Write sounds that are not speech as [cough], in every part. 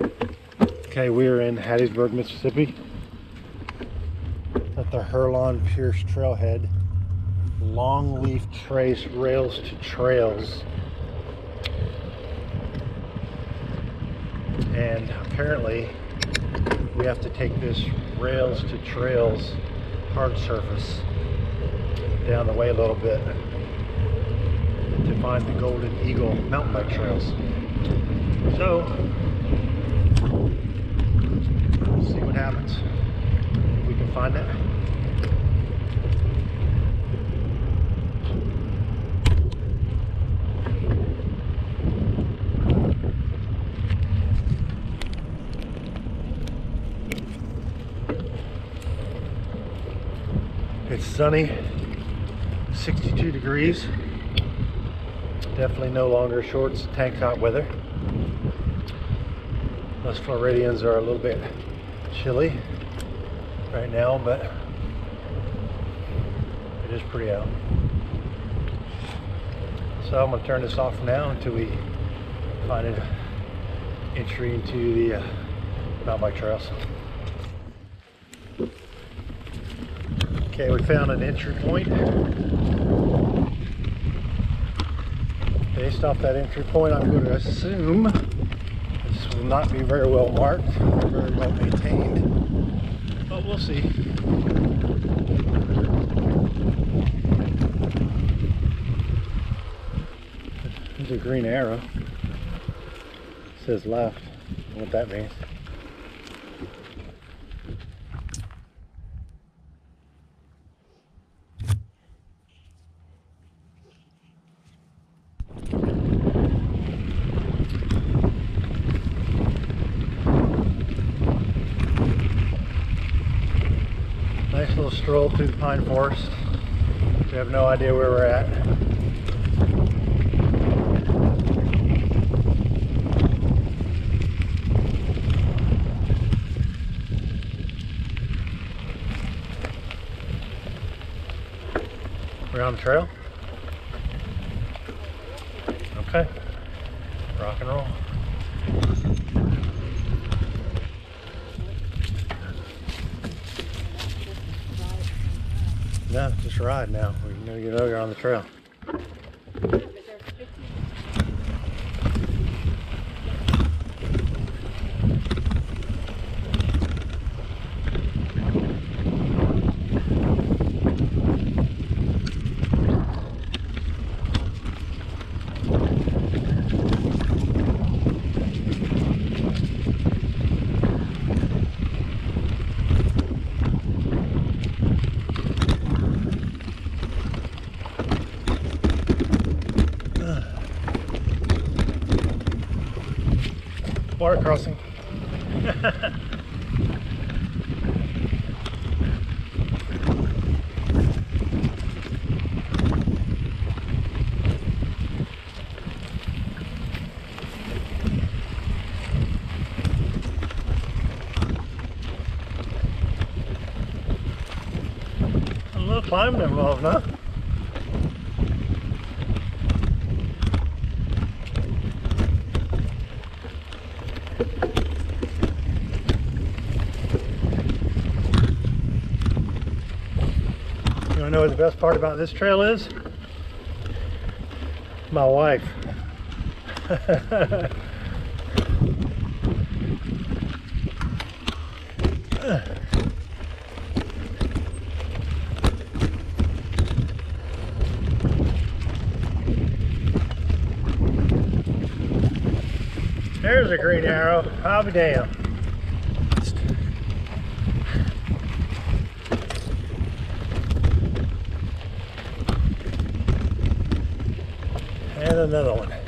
Okay, we are in Hattiesburg, Mississippi at the Herlon Pierce Trailhead. Longleaf Trace Rails to Trails. And apparently we have to take this Rails to Trails hard surface down the way a little bit to find the Golden Eagle mountain bike trails. So, see what happens. If we can find it. It's sunny, 62 degrees. Definitely no longer shorts, tank top weather. Us Floridians are a little bit chilly right now, but it is pretty out. So I'm going to turn this off now until we find an entry into the uh, mountain bike trails. Okay, we found an entry point. Based off that entry point, I'm going to assume will not be very well marked, very well maintained, but we'll see. There's a green arrow. It says left. what that means. Nice little stroll through the pine forest. We have no idea where we're at. We're on the trail? Okay. Rock and roll. No, just ride now. We are gonna get over on the trail. Water crossing. A little climbing involved, huh? You know what the best part about this trail is? My wife. [laughs] There's a green arrow. Be damned. And another one.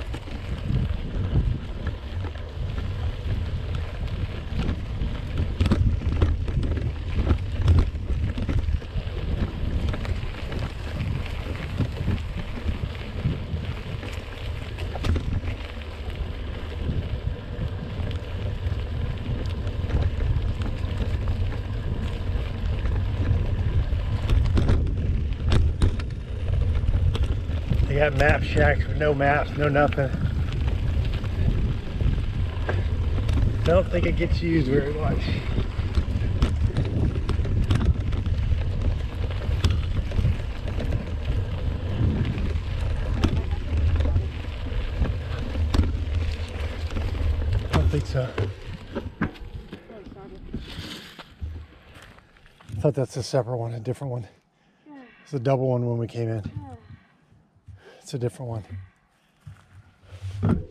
Got map shacks with no maps, no nothing. I don't think it gets used very much. I don't think so. I thought that's a separate one, a different one. It's a double one when we came in. It's a different one.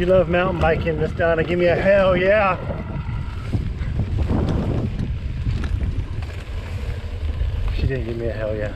You love mountain biking, Miss Donna, give me a hell yeah. She didn't give me a hell yeah.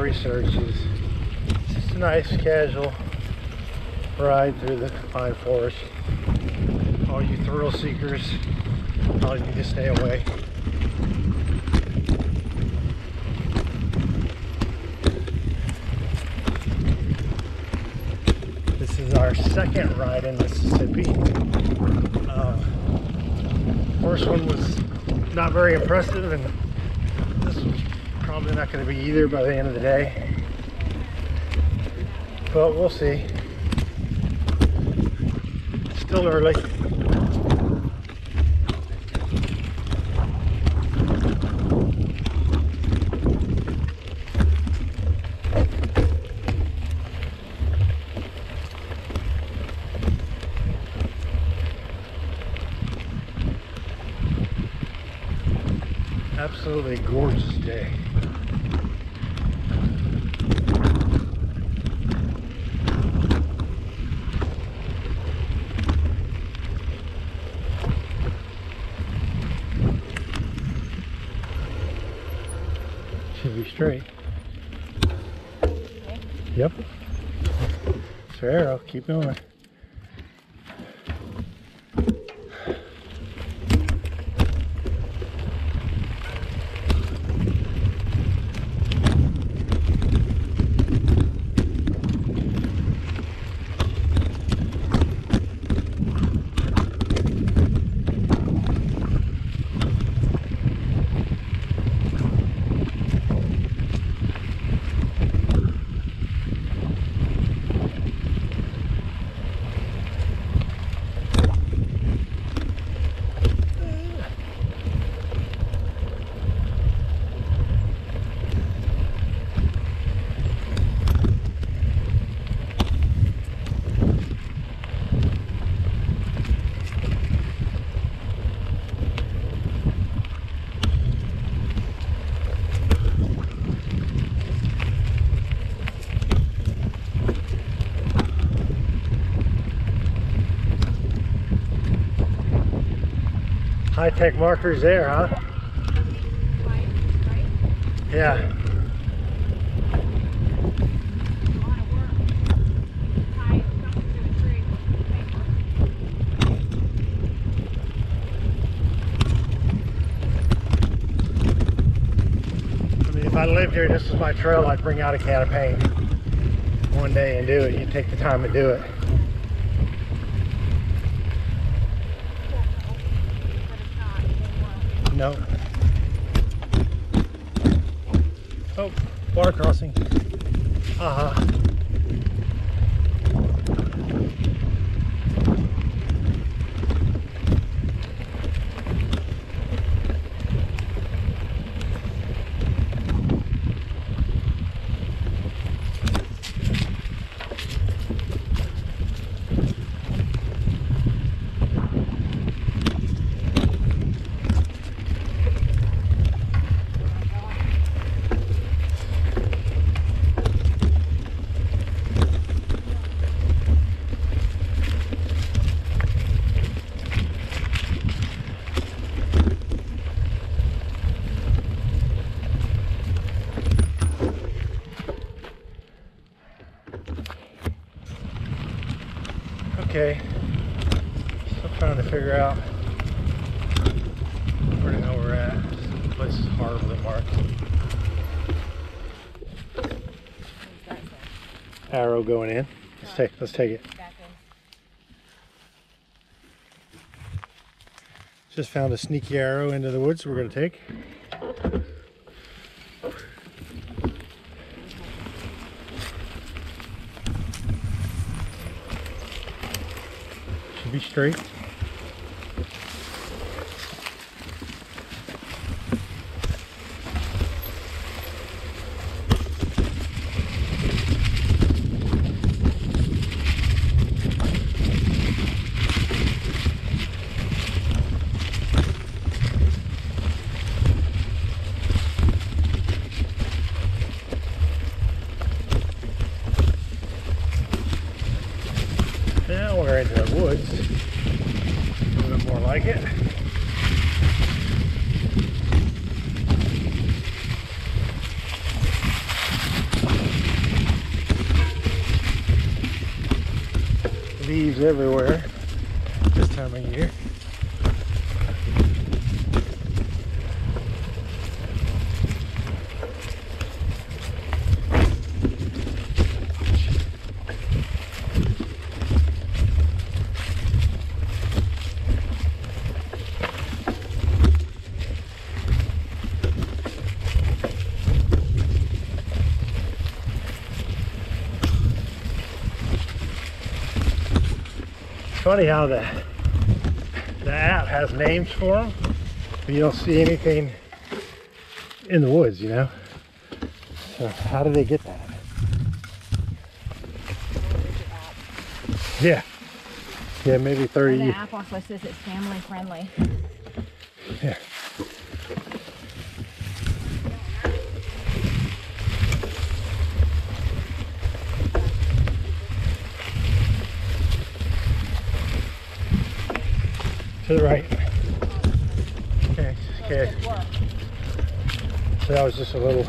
Research, is just a nice casual ride through the pine forest. All you thrill seekers probably need to stay away. This is our second ride in Mississippi. Uh, first one was not very impressive, and probably not going to be either by the end of the day. But we'll see. Still early. Should be straight. Yep. Fair, I'll keep going. High-tech markers there, huh? Yeah. I mean, if I lived here, this is my trail, I'd bring out a can of paint one day and do it. You take the time to do it. No. Oh, water crossing. Uh huh. Okay. Still trying to figure out where the hell we're at. This place is horribly marked. Arrow going in. Let's take let's take it. Just found a sneaky arrow into the woods we're gonna take. Should into the woods. A little more like it. Leaves everywhere this time of year. Funny how the the app has names for them, but you don't see anything in the woods, you know. So how do they get that? Yeah, yeah, maybe And thirty. the app also says it's family friendly. To the right. Okay, okay. So that was just a little.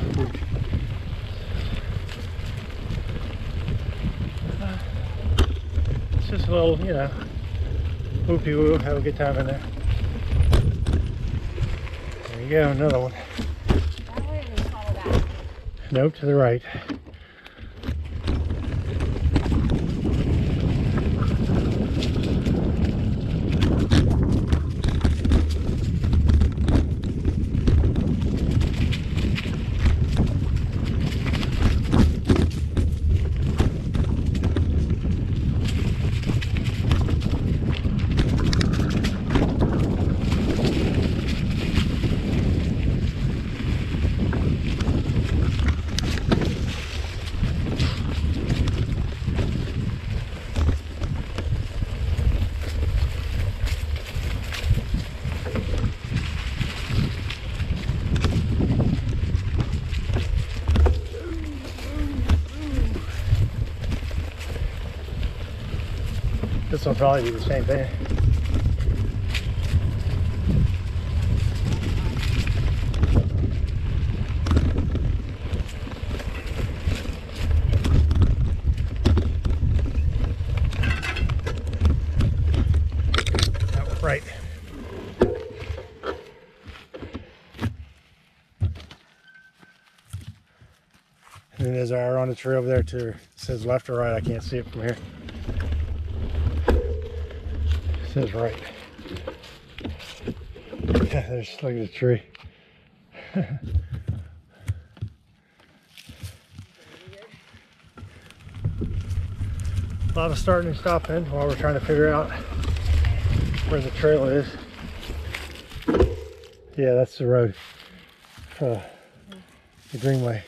It's just a little, you know, whoopie woo, have a good time in there. There you go, another one. That way we follow that. Nope, to the right. This will probably be the same thing. Right. And then there's our on the tree over there too. It says left or right. I can't see it from here. Says right. Yeah, [laughs] there's look at the tree. A [laughs] lot of starting and stopping while we're trying to figure out where the trail is. Yeah, that's the road. Uh, the greenway.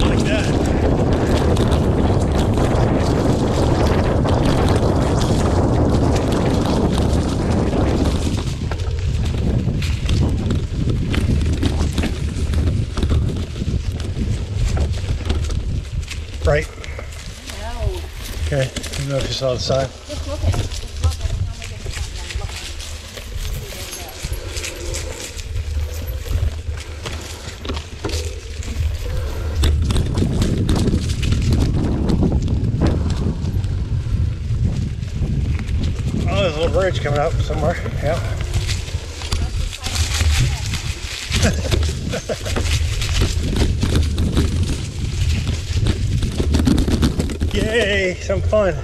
Like that. Right. No. Okay. I don't know if you saw the sign. Just look at it. Just look every time we get to you go. Oh, there's a little bridge coming up somewhere. Yeah. [laughs] Yay, some fun.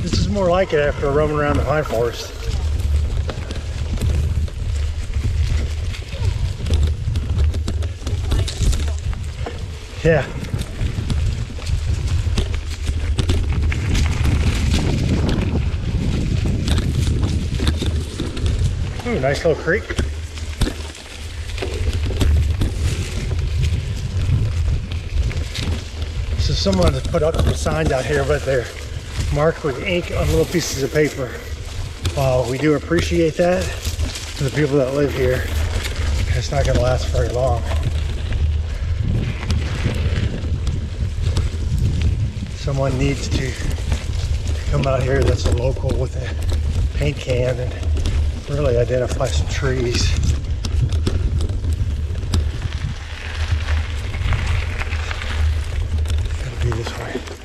This is more like it after roaming around the pine forest. Yeah. Ooh, nice little creek. So someone put up some signs out here, but they're marked with ink on little pieces of paper. While we do appreciate that to the people that live here, it's not going to last very long. Someone needs to come out here that's a local with a paint can and really identify some trees. It's gotta be this way.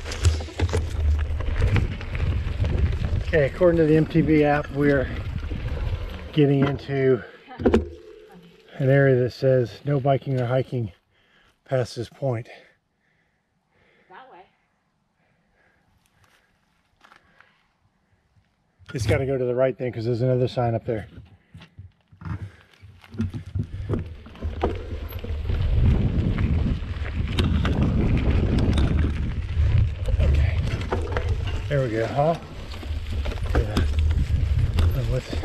Okay, according to the MTB app, we're getting into an area that says no biking or hiking past this point. That way. It's got to go to the right then because there's another sign up there. Okay. There we go, huh? Let's-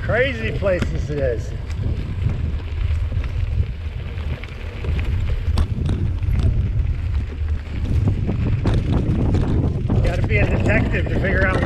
Crazy places it is. Got to be a detective to figure out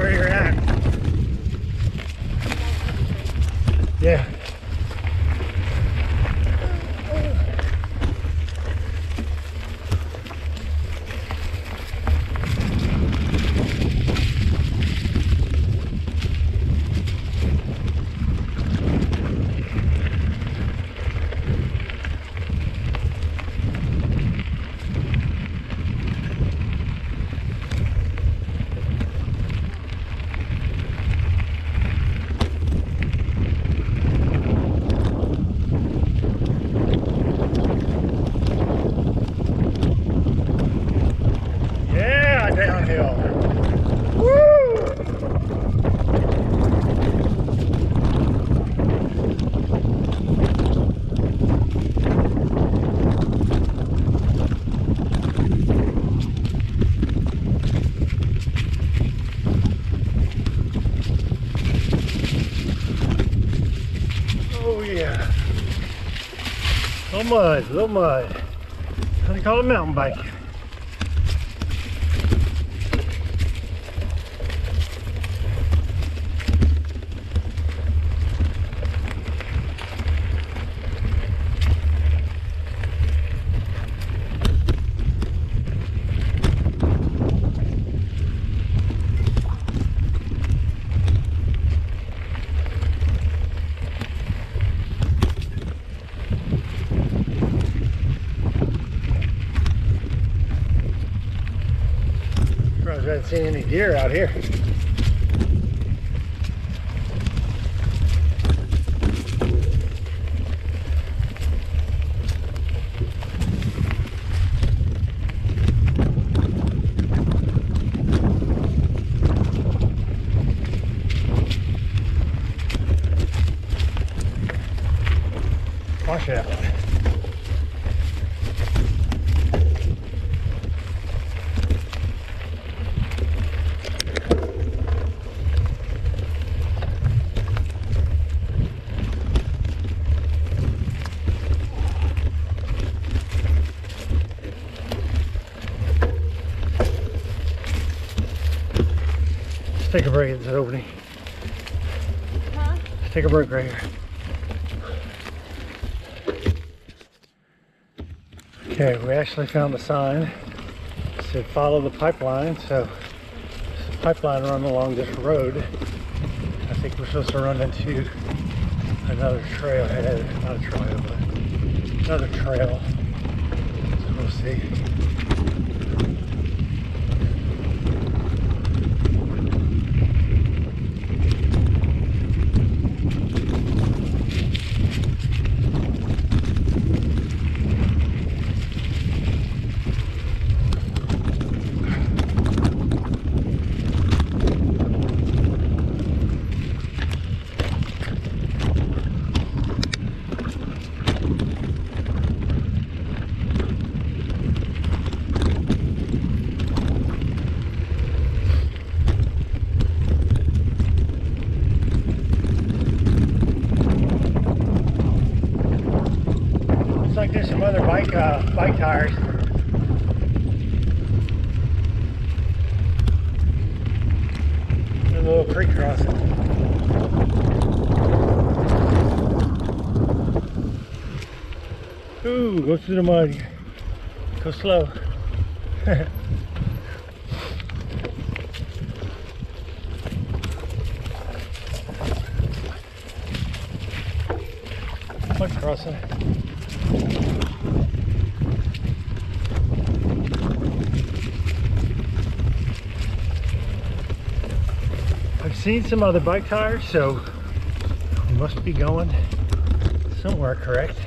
mud, little mud. How do you call it mountain bike? Seen any deer out here. Watch out. Let's take a break at this opening. Huh? Let's take a break right here. Okay, we actually found the sign. It said follow the pipeline, so there's a pipeline run along this road. I think we're supposed to run into another trailhead, not a trail, but another trail. So we'll see. Looks like there's some other bike uh, bike tires. There's a little creek crossing. Ooh, go through the mud. Go slow. [laughs] Mud crossing. I've seen some other bike tires, so we must be going somewhere correct.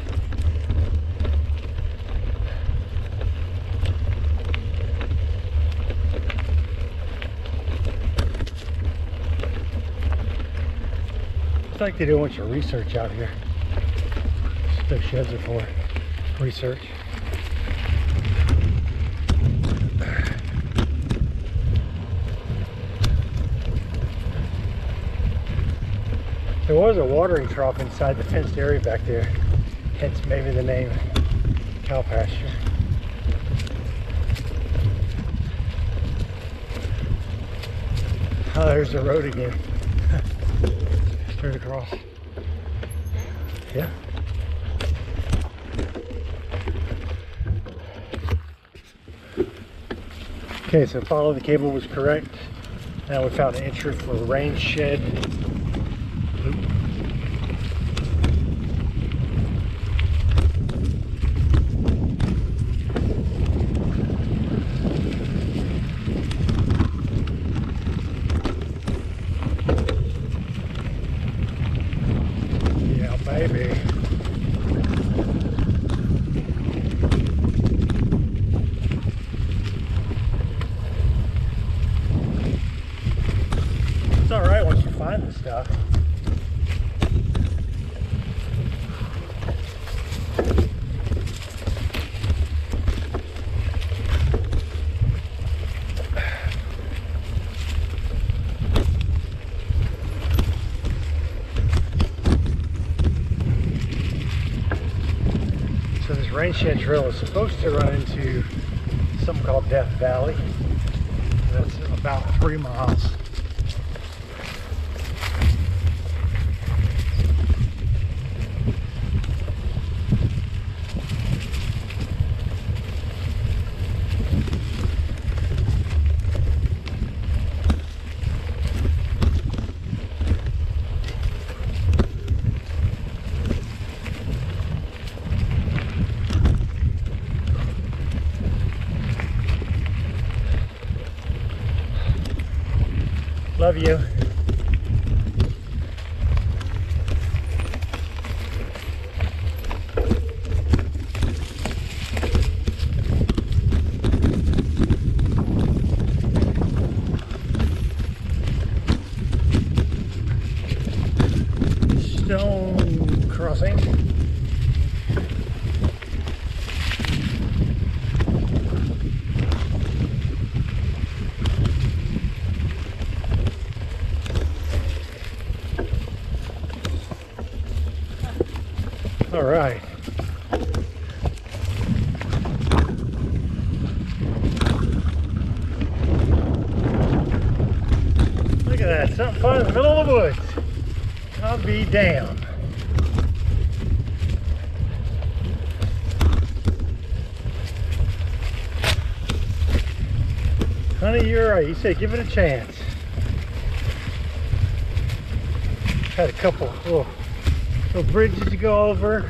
It's like they do a bunch of research out here. Those sheds are for. Research. There was a watering trough inside the fenced area back there. Hence maybe the name cow pasture. Oh, there's the road again. Straight across. Yeah. Okay, so follow the cable was correct. Now we found an entry for rain shed. Oop. Yeah, baby. It's all right once you find the stuff. Rain Shed Trail is supposed to run into something called Death Valley. That's about three miles. Love you. Stone crossing. All right. Look at that, something fun in the middle of the woods. I'll be damned. Honey, you're right. You said give it a chance. Had a couple little, little bridges to go over.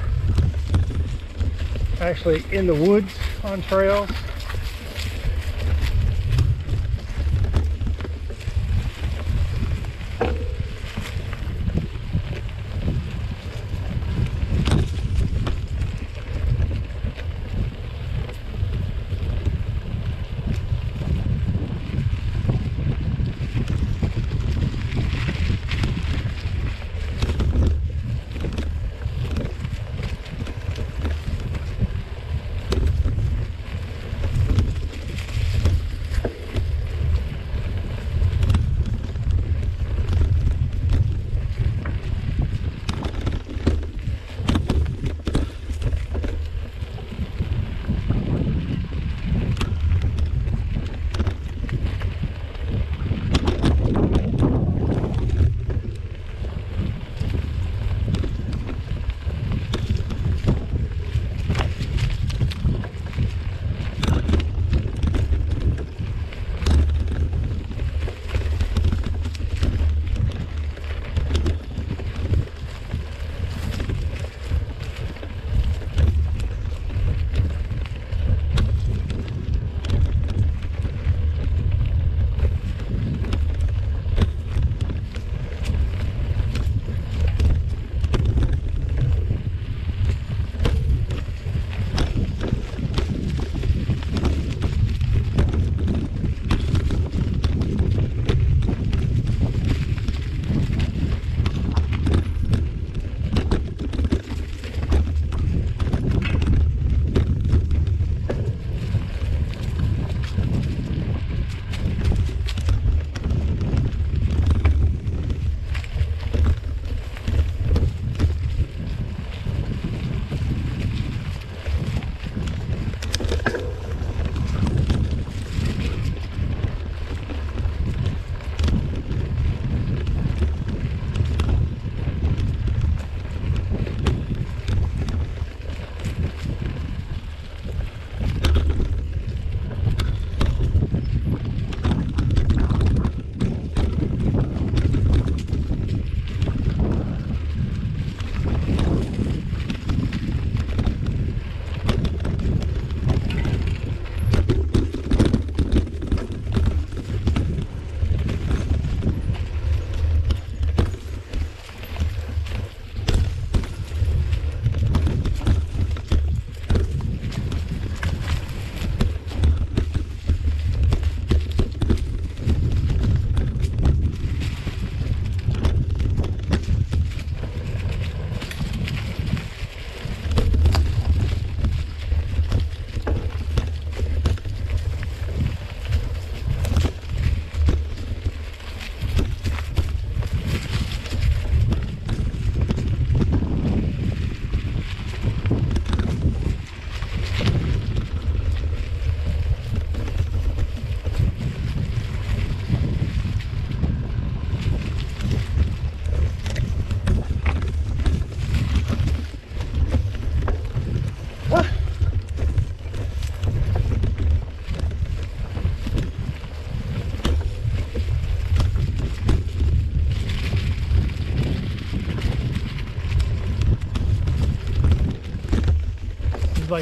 Actually in the woods on trails.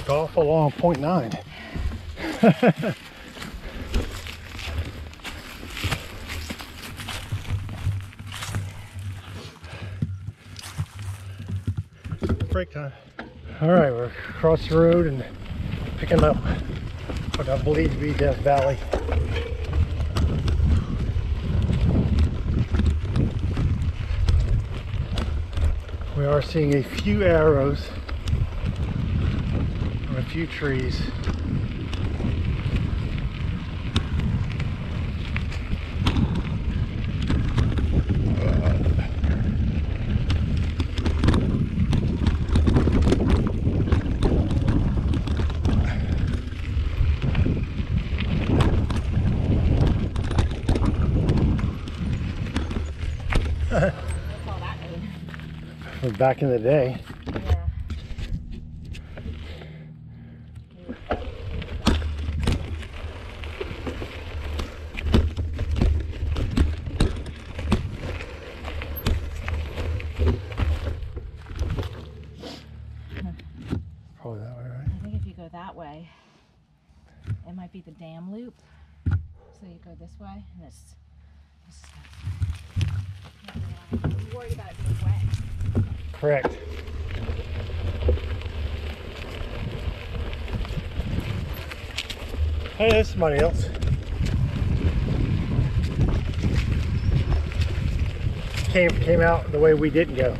Like awful long point nine. [laughs] Break time. All right, we're across the road and picking up what I believe to be Death Valley. We are seeing a few arrows few trees. [laughs] Back in the day. Yeah. Probably that way, right? I think if you go that way, it might be the dam loop. So you go this way, and it's. this is- I'm worried about it being wet. Correct. Hey, there's somebody else. Came came out the way we didn't go.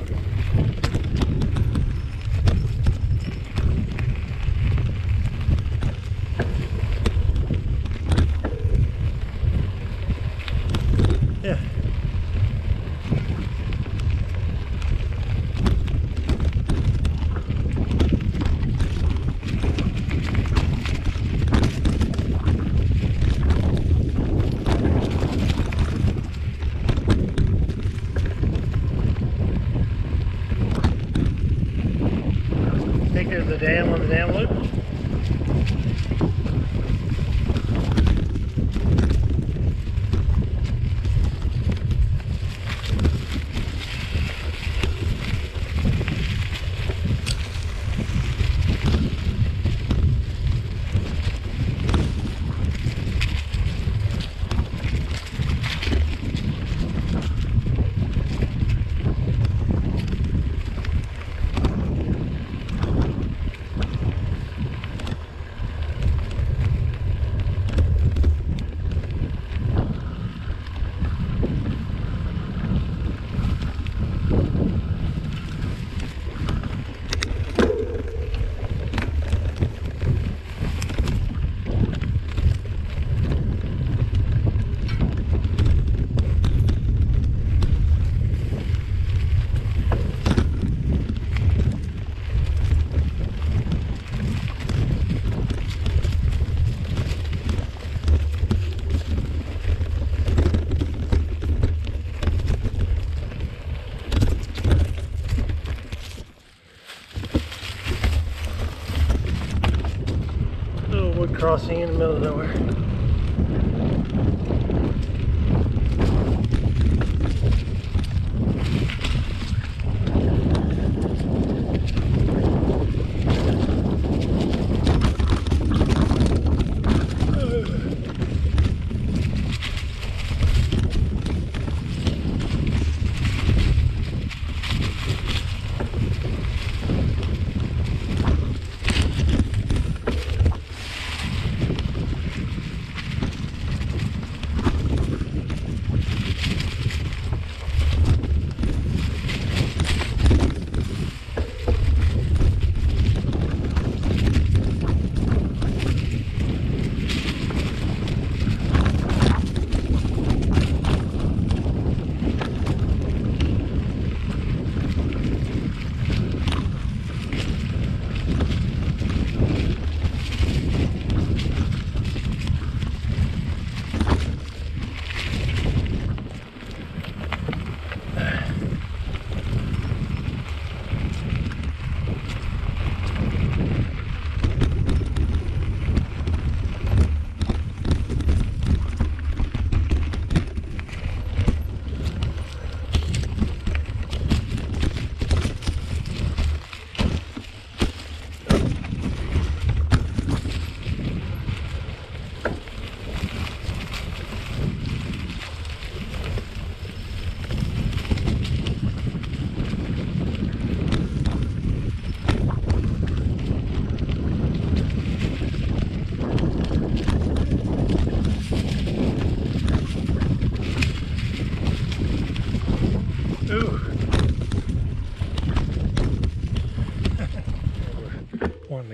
Crossing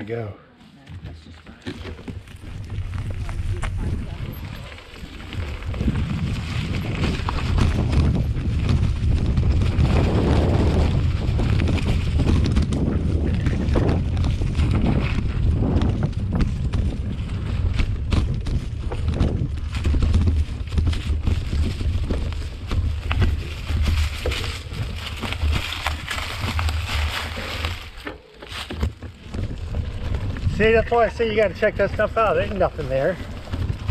go. No, that's just fine. Wanted to do the fun stuff. That's why I say you got to check that stuff out. There ain't nothing there.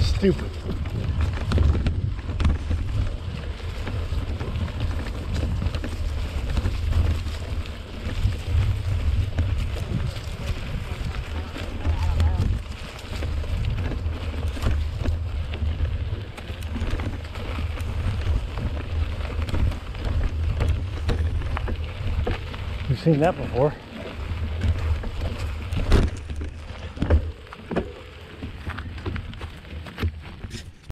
Stupid. We've seen that before.